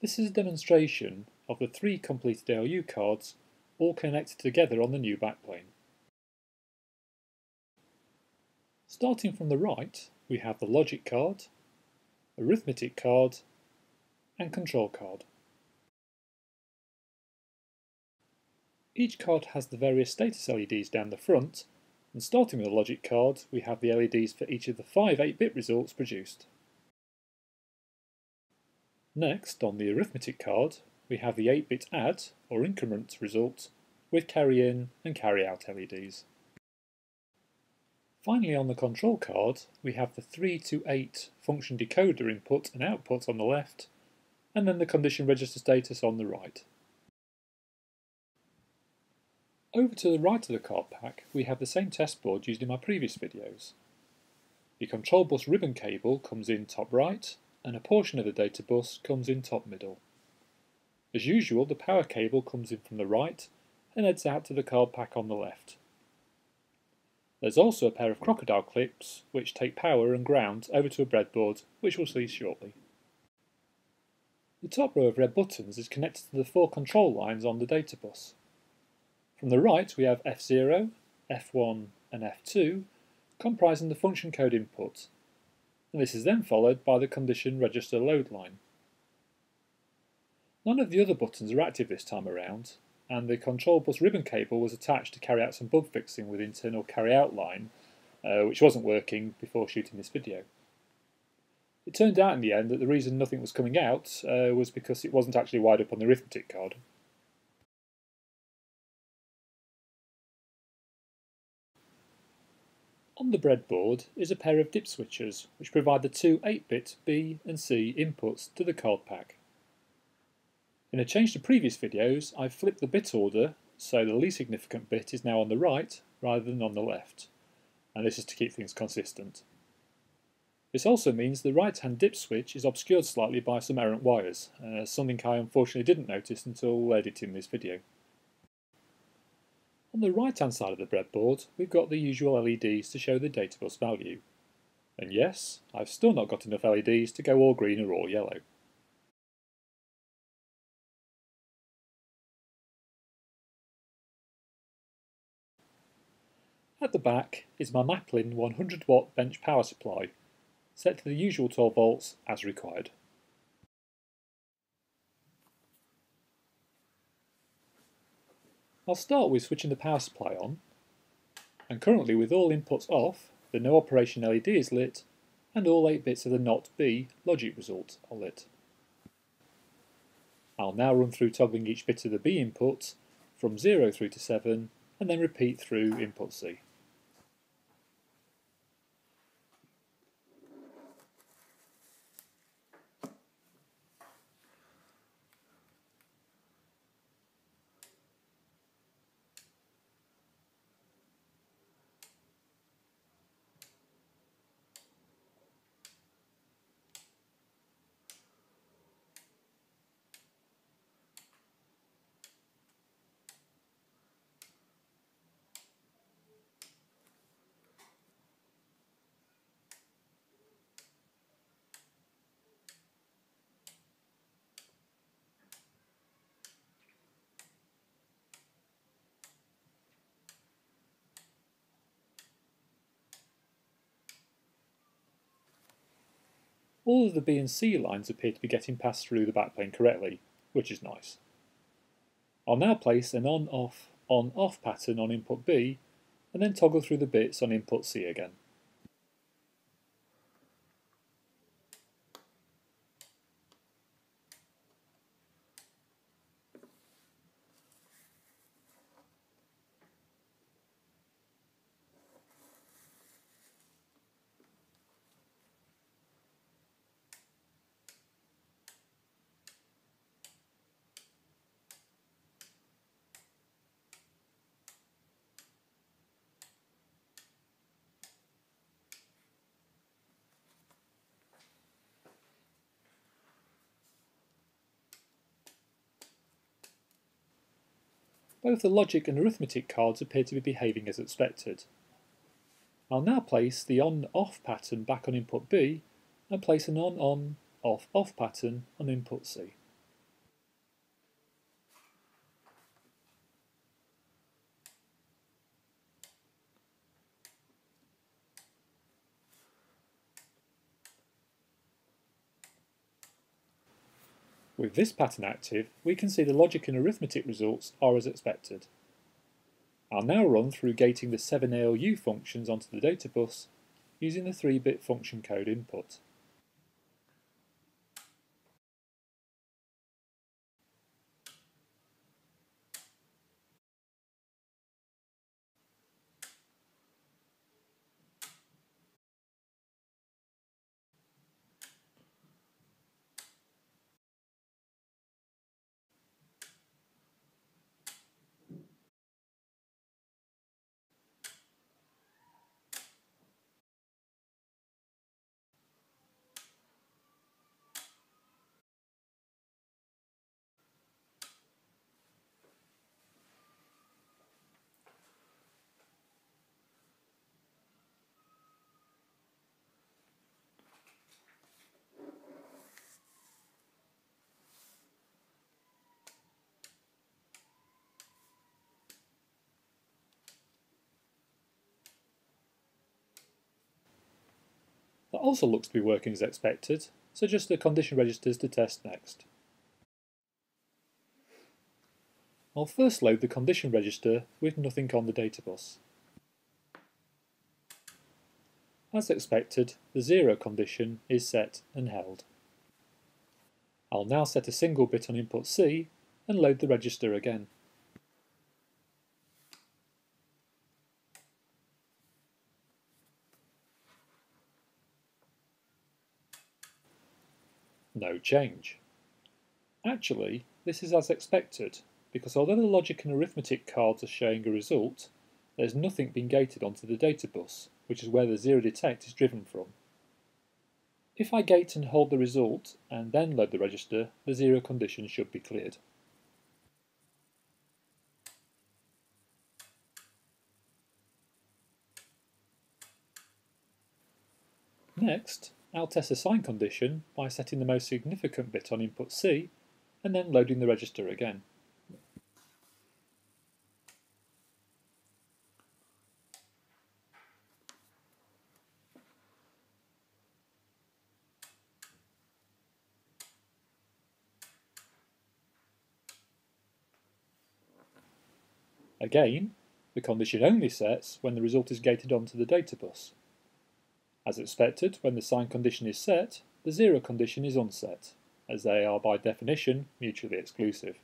This is a demonstration of the three completed ALU cards all connected together on the new backplane. Starting from the right, we have the logic card, arithmetic card, and control card. Each card has the various status LEDs down the front, and starting with the logic card, we have the LEDs for each of the five 8-bit results produced. Next, on the arithmetic card, we have the 8-bit add or increment result with carry in and carry out LEDs. Finally on the control card, we have the 3 to 8 function decoder input and output on the left, and then the condition register status on the right. Over to the right of the card pack, we have the same test board used in my previous videos. The control bus ribbon cable comes in top right, and a portion of the data bus comes in top middle. As usual, the power cable comes in from the right and heads out to the card pack on the left. There's also a pair of crocodile clips which take power and ground over to a breadboard, which we'll see shortly. The top row of red buttons is connected to the four control lines on the data bus. From the right we have F0, F1 and F2 comprising the function code input and this is then followed by the condition register load line. None of the other buttons are active this time around, and the control bus ribbon cable was attached to carry out some bug fixing with internal carry out line, uh, which wasn't working before shooting this video. It turned out in the end that the reason nothing was coming out uh, was because it wasn't actually wired up on the arithmetic card. On the breadboard is a pair of dip switches which provide the two 8-bit B and C inputs to the card pack. In a change to previous videos, I've flipped the bit order so the least significant bit is now on the right rather than on the left, and this is to keep things consistent. This also means the right-hand dip switch is obscured slightly by some errant wires, uh, something I unfortunately didn't notice until editing this video. On the right hand side of the breadboard, we've got the usual LEDs to show the data bus value. And yes, I've still not got enough LEDs to go all green or all yellow. At the back is my Maplin 100 watt bench power supply, set to the usual 12 volts as required. I'll start with switching the power supply on, and currently with all inputs off, the no operation LED is lit, and all 8 bits of the NOT B logic result are lit. I'll now run through toggling each bit of the B input from 0 through to 7, and then repeat through input C. all of the B and C lines appear to be getting passed through the backplane correctly, which is nice. I'll now place an on-off, on-off pattern on input B, and then toggle through the bits on input C again. Both the logic and arithmetic cards appear to be behaving as expected. I'll now place the on-off pattern back on input B and place an on-on, off-off pattern on input C. With this pattern active, we can see the logic and arithmetic results are as expected. I'll now run through gating the 7 ALU functions onto the data bus using the 3-bit function code input. Also looks to be working as expected, so just the condition registers to test next. I'll first load the condition register with nothing on the data bus. As expected, the zero condition is set and held. I'll now set a single bit on input C and load the register again. No change. Actually, this is as expected, because although the logic and arithmetic cards are showing a result, there's nothing being gated onto the data bus, which is where the zero detect is driven from. If I gate and hold the result, and then load the register, the zero condition should be cleared. Next, I'll test the sign condition by setting the most significant bit on input C and then loading the register again. Again, the condition only sets when the result is gated onto the data bus. As expected, when the sign condition is set, the zero condition is unset, as they are by definition mutually exclusive.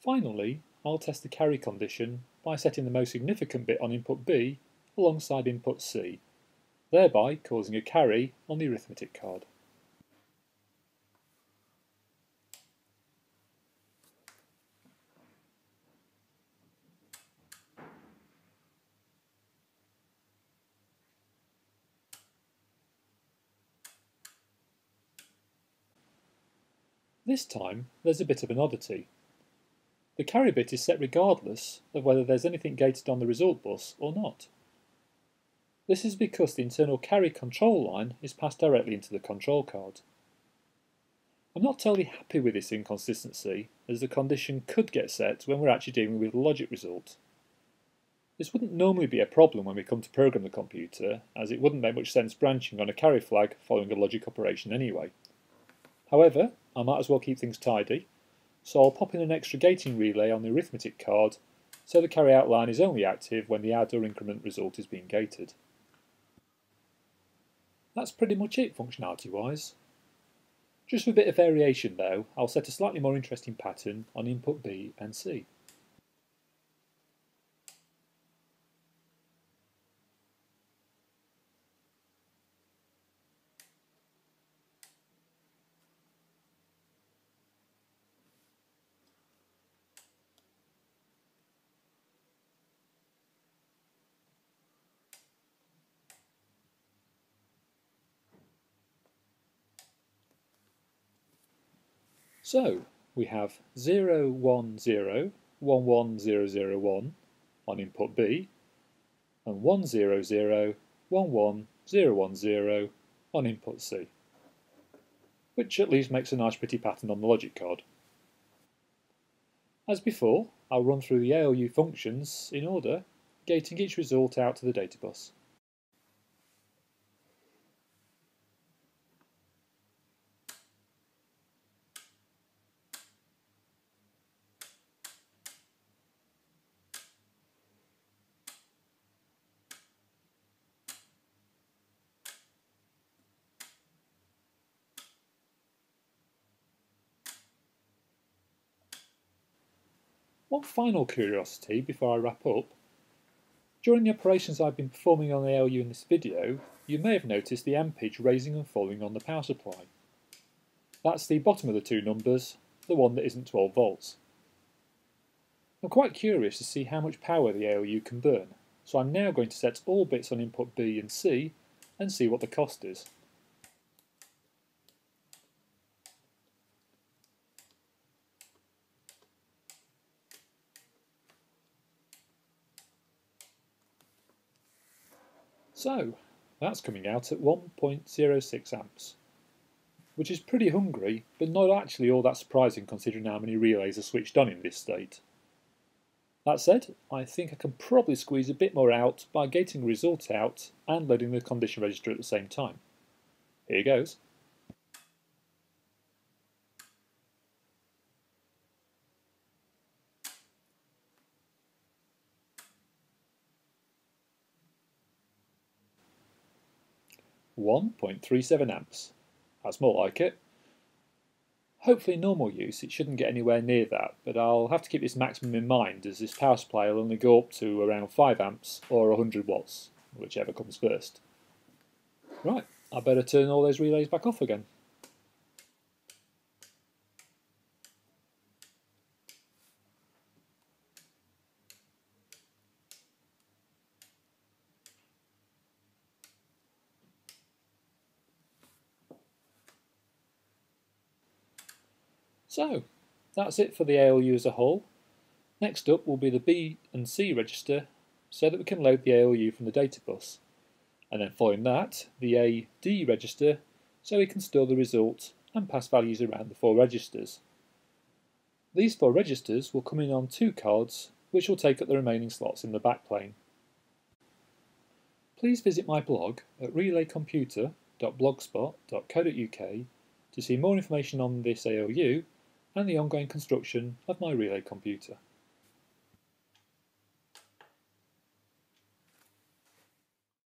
Finally, I'll test the carry condition by setting the most significant bit on input B alongside input C, thereby causing a carry on the arithmetic card. This time, there's a bit of an oddity. The carry bit is set regardless of whether there's anything gated on the result bus or not. This is because the internal carry control line is passed directly into the control card. I'm not totally happy with this inconsistency, as the condition could get set when we're actually dealing with a logic result. This wouldn't normally be a problem when we come to program the computer, as it wouldn't make much sense branching on a carry flag following a logic operation anyway. However, I might as well keep things tidy, so I'll pop in an extra gating relay on the arithmetic card so the carry out line is only active when the add or increment result is being gated. That's pretty much it functionality wise. Just for a bit of variation though, I'll set a slightly more interesting pattern on input B and C. So we have 0, 1, 0, 1, 1, 0, 0, 1 on input B, and 1, 0, 0, 1, 1, 0, 1, 0 on input C, which at least makes a nice pretty pattern on the logic card. As before, I'll run through the ALU functions in order, gating each result out to the data bus. One final curiosity before I wrap up. During the operations I've been performing on the ALU in this video, you may have noticed the ampage raising and falling on the power supply. That's the bottom of the two numbers, the one that isn't 12 volts. I'm quite curious to see how much power the ALU can burn, so I'm now going to set all bits on input B and C and see what the cost is. So, that's coming out at 1.06 amps, which is pretty hungry, but not actually all that surprising considering how many relays are switched on in this state. That said, I think I can probably squeeze a bit more out by gating the result out and loading the condition register at the same time. Here goes. One point three seven amps. That's more like it. Hopefully in normal use it shouldn't get anywhere near that, but I'll have to keep this maximum in mind as this power supply will only go up to around 5 amps or 100 watts, whichever comes first. Right, I better turn all those relays back off again. So, that's it for the ALU as a whole. Next up will be the B and C register so that we can load the ALU from the data bus. And then following that, the A-D register so we can store the result and pass values around the four registers. These four registers will come in on two cards which will take up the remaining slots in the backplane. Please visit my blog at relaycomputer.blogspot.co.uk to see more information on this ALU and the ongoing construction of my relay computer.